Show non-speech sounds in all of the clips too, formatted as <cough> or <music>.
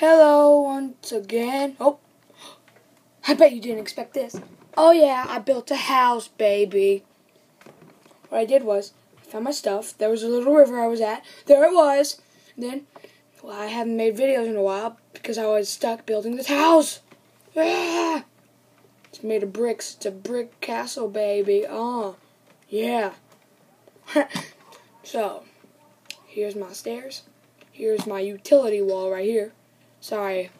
Hello once again. Oh, I bet you didn't expect this. Oh yeah, I built a house, baby. What I did was, I found my stuff. There was a little river I was at. There it was. And then, well, I haven't made videos in a while because I was stuck building this house. Ah! It's made of bricks. It's a brick castle, baby. Oh, yeah. <laughs> so, here's my stairs. Here's my utility wall right here. Sorry,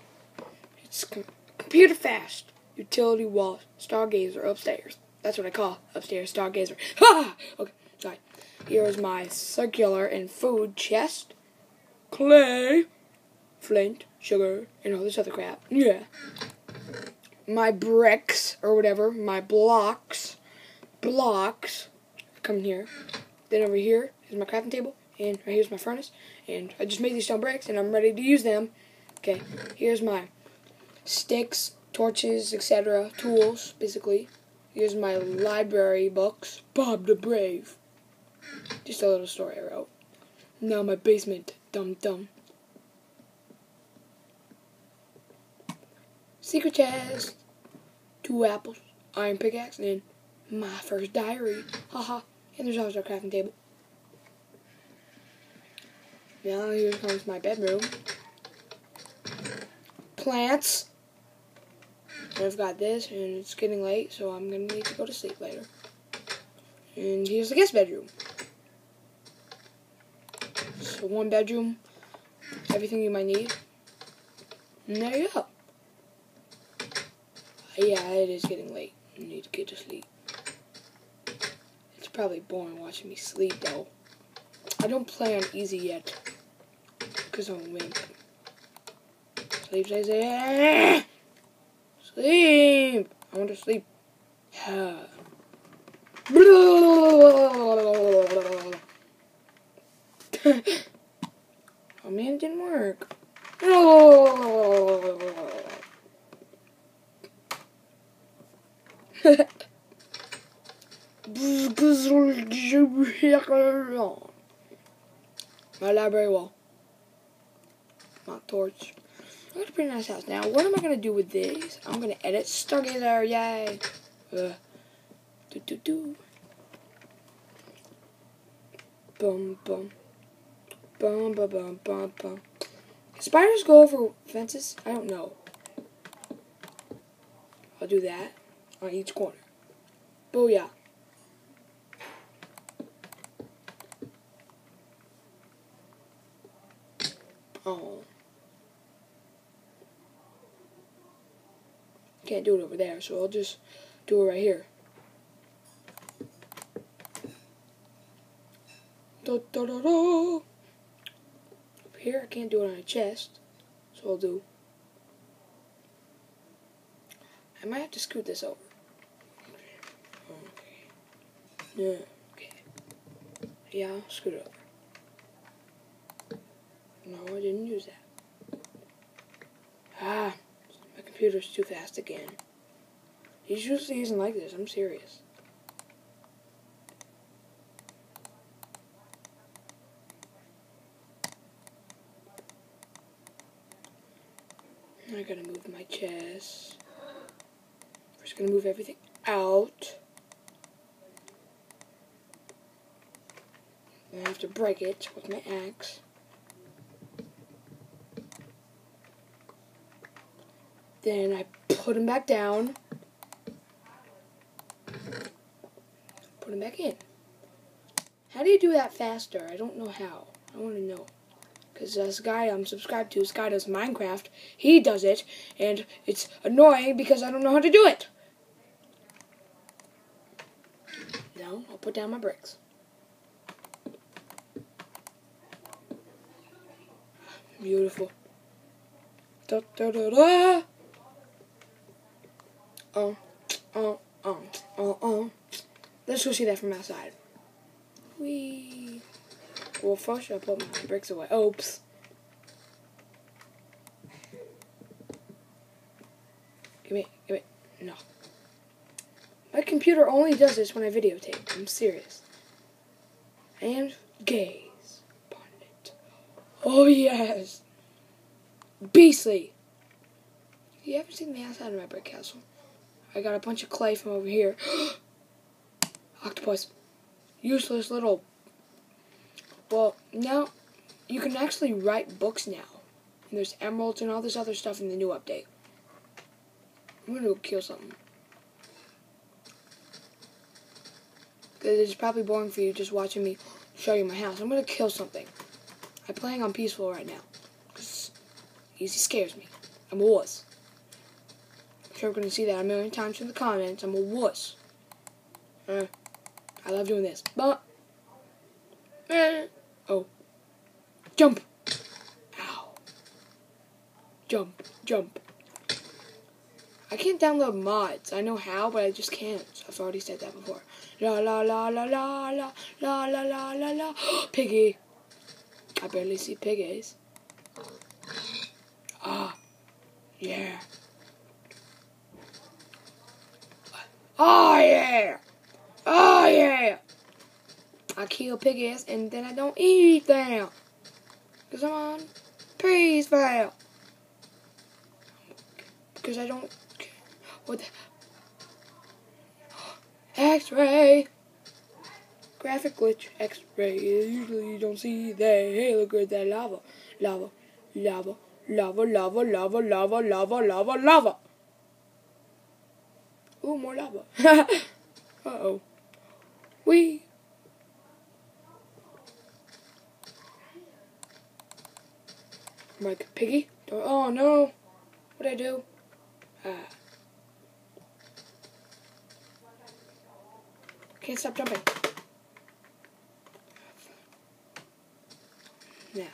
it's com computer fast. Utility wall, stargazer upstairs. That's what I call upstairs stargazer. <laughs> Ha! okay, sorry. Here's my circular and food chest. Clay, flint, sugar, and all this other crap. Yeah. My bricks, or whatever, my blocks, blocks, come here. Then over here is my crafting table, and right here's my furnace. And I just made these stone bricks, and I'm ready to use them. Okay, here's my sticks, torches, etc. Tools, basically. Here's my library books. Bob the Brave. Just a little story I wrote. Now my basement. Dum dum. Secret chest. Two apples. Iron pickaxe. And my first diary. Haha. and there's also a crafting table. Now here comes my bedroom plants. And I've got this, and it's getting late, so I'm going to need to go to sleep later. And here's the guest bedroom. So one bedroom, everything you might need. And there you go. Uh, yeah, it is getting late. I need to get to sleep. It's probably boring watching me sleep, though. I don't play on easy yet, because I'm a. Sleep, sleep, sleep. Sleep. I want to sleep. Yeah. <laughs> oh man, it didn't work. <laughs> My library wall. My torch. I got a pretty nice house. Now, what am I going to do with these? I'm going to edit Stargazer, yay! Uh, do, do, do. Boom, boom. Boom, boom, boom, boom, boom. Spiders go over fences? I don't know. I'll do that on each corner. Booyah. Oh. Can't do it over there, so I'll just do it right here. Da, da, da, da. Up here, I can't do it on a chest, so I'll do. I might have to scoot this over. Okay. Yeah, okay. Yeah, I'll scoot it over. No, I didn't use that. Ah. Computer's too fast again. He usually isn't like this, I'm serious. I gotta move my chest. First gonna move everything out. I have to break it with my axe. Then I put them back down. Put them back in. How do you do that faster? I don't know how. I want to know. Because this guy I'm subscribed to, this guy does Minecraft, he does it, and it's annoying because I don't know how to do it. Now, I'll put down my bricks. Beautiful. Da, da, da, da. Oh, oh, oh, oh, oh. Let's go see that from outside. Wee. Well, first I put my bricks away. Oops. Give me, give me. No. My computer only does this when I videotape. I'm serious. And gaze upon it. Oh, yes. beastly. You haven't seen the outside of my brick castle. I got a bunch of clay from over here. <gasps> Octopus. Useless little. Well, now you can actually write books now. And there's emeralds and all this other stuff in the new update. I'm gonna go kill something. It's probably boring for you just watching me show you my house. I'm gonna kill something. I'm playing on peaceful right now. Easy scares me. I'm a wuss. Sure we're gonna see that a million times in the comments. I'm a wuss. Uh, I love doing this. But, uh, oh. Jump. Ow. Jump. Jump. I can't download mods. I know how, but I just can't. I've already said that before. La la la la la la la la la la la. Piggy. I barely see piggies. Ah. Yeah. Oh yeah. Oh yeah. I kill piggies and then I don't eat them. Because I'm on peaceful. Because I don't what the X-ray. Graphic glitch. X-ray. Usually you don't see that. Hey, look at that lava. Lava. Lava. Lava. Lava. Lava. Lava. Lava. Lava. Lava. Ooh, more lava. <laughs> Uh-oh. We. Like piggy? Oh no. What'd I do? Ah. Can't stop jumping. Now.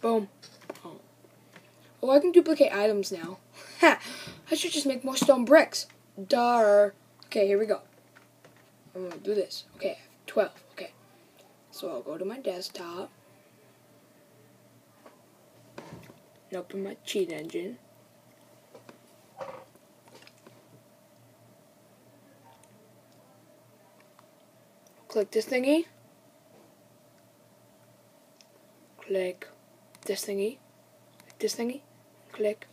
Boom. Oh. oh, I can duplicate items now. <laughs> Ha! I should just make more stone bricks. Dar. Okay, here we go. I'm gonna do this. Okay, 12. Okay. So I'll go to my desktop. And open my cheat engine. click this thingy, click this thingy, this thingy, click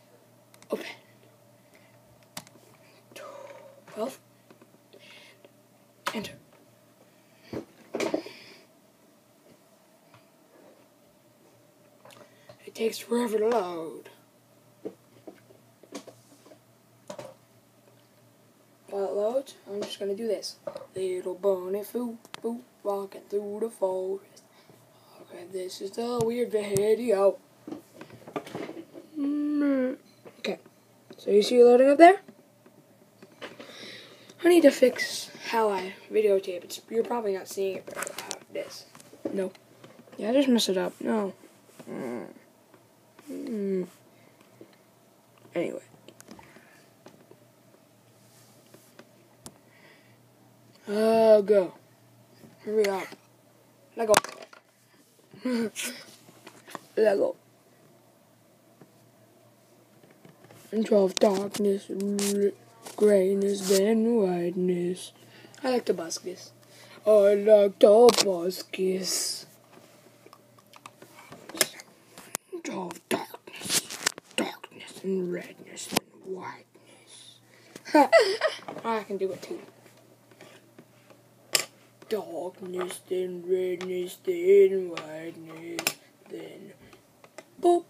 open. 12, enter. It takes forever to load. While it loads, I'm just gonna do this. Little bunny foo foo walking through the forest. Okay, this is the weird video. Mm. Okay, so you see it loading up there? I need to fix how I videotape. It's, you're probably not seeing it very well. This. No. Yeah, I just messed it up. No. Mm. Mm. Anyway. Uh, go. Hurry up. Let go. <laughs> Let go. Intro of darkness, grayness, then whiteness. I like the buskis. I like the buskis. Of darkness, darkness, and redness, and whiteness. <laughs> I can do it too darkness, then redness, then whiteness, then boop.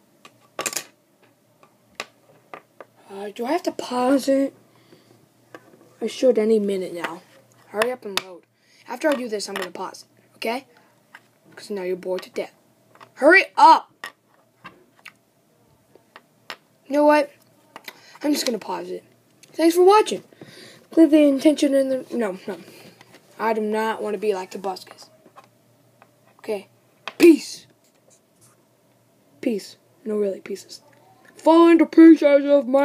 Uh, do I have to pause it? I should any minute now. Hurry up and load. After I do this, I'm going to pause okay? Because now you're bored to death. Hurry up! You know what? I'm just going to pause it. Thanks for watching. Click the intention in the... No, no. I do not want to be like the Tobuscus. Okay. Peace. Peace. No, really, pieces. Find the pieces of my